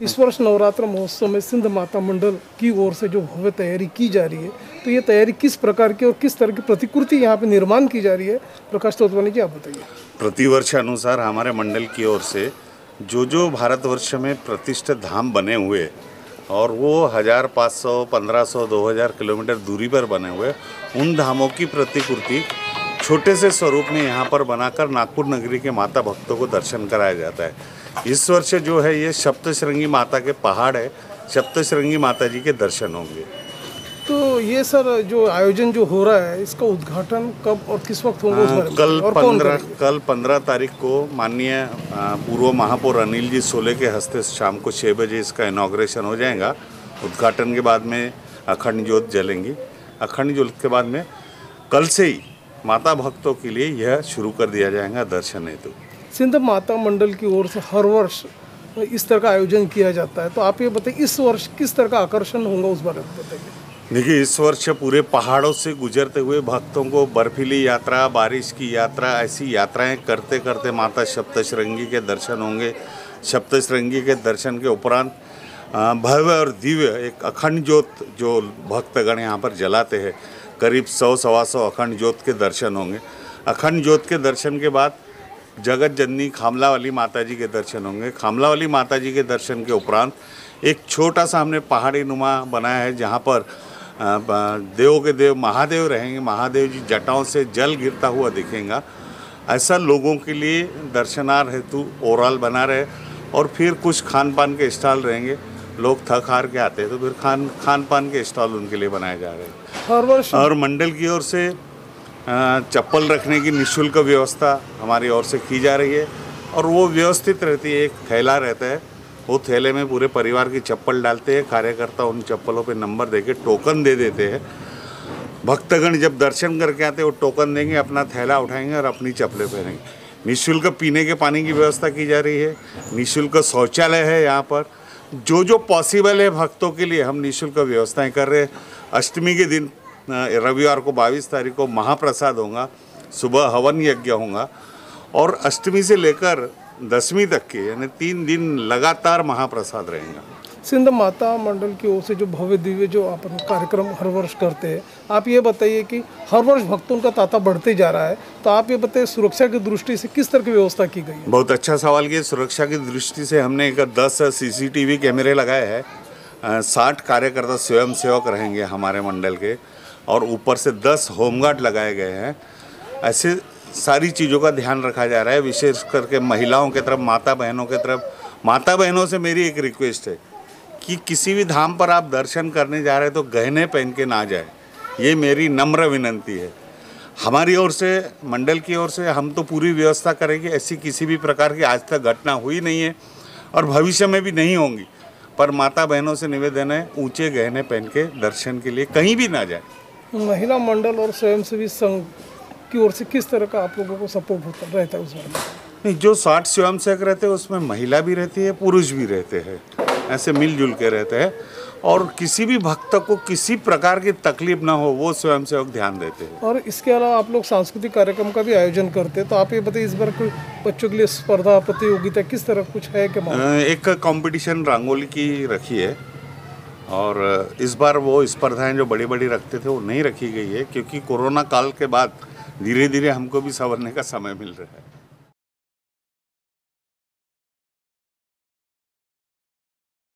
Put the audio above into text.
इस वर्ष नवरात्र महोत्सव में सिंध माता मंडल की ओर से जो भव्य तैयारी की जा रही है तो ये तैयारी किस प्रकार की और किस तरह की प्रतिकृति यहाँ पे निर्माण की जा रही है? प्रकाश तोतवानी जी, आप बताइए। प्रतिवर्ष अनुसार हमारे मंडल की ओर से जो जो भारतवर्ष में प्रतिष्ठित धाम बने हुए और वो हज़ार पाँच सौ, पंद्रह सौ, दो हज़ार किलोमीटर दूरी पर बने हुए, उन धामों की प्रतिकृति छोटे से स्वरूप में यहाँ पर बनाकर नागपुर नगरी के माता भक्तों को दर्शन कराया जाता है। इस वर्ष जो है ये सप्तश्रृंगी माता के पहाड़ है सप्तश्रृंगी माता जी के दर्शन होंगे। तो ये सर जो आयोजन जो हो रहा है इसका उद्घाटन कब और किस वक्त होगा हाँ, कल पंद्रह कल पंद्रह तारीख को माननीय पूर्व महापौर अनिल जी सोले के हस्ते शाम को छः बजे इसका इनाग्रेशन हो जाएगा। उद्घाटन के बाद में अखंड ज्योत जलेंगी। अखंड ज्योत के बाद में कल से ही माता भक्तों के लिए यह शुरू कर दिया जाएगा दर्शन हेतु। सिंध माता मंडल की ओर से हर वर्ष इस तरह का आयोजन किया जाता है। तो आप ये बताइए, इस वर्ष किस तरह का आकर्षण होगा उस बारे में बताइए। देखिए, इस वर्ष पूरे पहाड़ों से गुजरते हुए भक्तों को बर्फीली यात्रा, बारिश की यात्रा, ऐसी यात्राएँ करते करते माता सप्तश्रृंगी के दर्शन होंगे। सप्तश्रृंगी के दर्शन के उपरांत भव्य और दिव्य एक अखंड ज्योत जो भक्तगण यहाँ पर जलाते हैं, करीब सौ सवा सौ अखंड ज्योत के दर्शन होंगे। अखंड ज्योत के दर्शन के बाद जगत जननी खामला वाली माता जी के दर्शन होंगे। खामला वाली माता जी के दर्शन के उपरांत एक छोटा सा हमने पहाड़ी नुमा बनाया है जहाँ पर देवों के देव महादेव रहेंगे। महादेव जी जटाओं से जल गिरता हुआ दिखेगा। ऐसा लोगों के लिए दर्शनार्थ हेतु ओवरऑल बना रहे और फिर कुछ खान पान के स्टॉल रहेंगे। लोग थक हार के आते हैं तो फिर खान खान पान के स्टॉल उनके लिए बनाए जा रहे हैं। और मंडल की ओर से चप्पल रखने की निशुल्क व्यवस्था हमारी ओर से की जा रही है और वो व्यवस्थित रहती है, एक थैला रहता है। वो थैले में पूरे परिवार की चप्पल डालते हैं, कार्यकर्ता उन चप्पलों पे नंबर देके टोकन दे देते हैं। भक्तगण जब दर्शन करके आते हैं, वो टोकन देंगे, अपना थैला उठाएँगे और अपनी चप्पलें पहनेंगे। निःशुल्क पीने के पानी की व्यवस्था की जा रही है, निःशुल्क शौचालय है यहाँ पर। जो जो पॉसिबल है भक्तों के लिए हम निःशुल्क व्यवस्थाएँ कर रहे हैं। अष्टमी के दिन रविवार को 22 तारीख को महाप्रसाद होगा सुबह हवन यज्ञ होगा और अष्टमी से लेकर दसवीं तक के यानी तीन दिन लगातार महाप्रसाद रहेगा। सिंध माता मंडल की ओर से जो भव्य दिव्य जो अपन कार्यक्रम हर वर्ष करते हैं आप ये बताइए कि हर वर्ष भक्तों का तांता बढ़ते जा रहा है तो आप ये बताइए सुरक्षा की दृष्टि से किस तरह की व्यवस्था की गई है? बहुत अच्छा सवाल किया सुरक्षा की दृष्टि से हमने एक दस सीसीटीवी कैमरे लगाए हैं साठ कार्यकर्ता स्वयंसेवक रहेंगे हमारे मंडल के और ऊपर से दस होमगार्ड लगाए गए हैं। ऐसे सारी चीज़ों का ध्यान रखा जा रहा है, विशेष करके महिलाओं की तरफ़ माता बहनों की तरफ़। माता बहनों से मेरी एक रिक्वेस्ट है कि किसी भी धाम पर आप दर्शन करने जा रहे हैं तो गहने पहन के ना जाए। ये मेरी नम्र विनंती है। हमारी ओर से, मंडल की ओर से हम तो पूरी व्यवस्था करेंगे, ऐसी किसी भी प्रकार की आज तक घटना हुई नहीं है और भविष्य में भी नहीं होंगी। पर माता बहनों से निवेदन है, ऊँचे गहने पहन के दर्शन के लिए कहीं भी ना जाए। महिला मंडल और स्वयंसेवी संघ की ओर से किस तरह का आप लोगों को सपोर्ट होता रहता है उस बारे में? नहीं जो साठ स्वयंसेवक रहते हैं उसमें महिला भी रहती है पुरुष भी रहते हैं। ऐसे मिलजुल के रहते हैं। और किसी भी भक्त को किसी प्रकार की तकलीफ़ ना हो वो स्वयंसेवक ध्यान देते हैं। और इसके अलावा आप लोग सांस्कृतिक कार्यक्रम का भी आयोजन करते हैं तो आप ये बताइए इस बार कोई बच्चों के लिए स्पर्धा प्रतियोगिता किस तरह कुछ है क्या एक कंपटीशन रंगोली की रखी है। और इस बार वो स्पर्धाएँ जो बड़ी बड़ी रखते थे, वो नहीं रखी गई है, क्योंकि कोरोना काल के बाद धीरे धीरे हमको भी संवरने का समय मिल रहा है।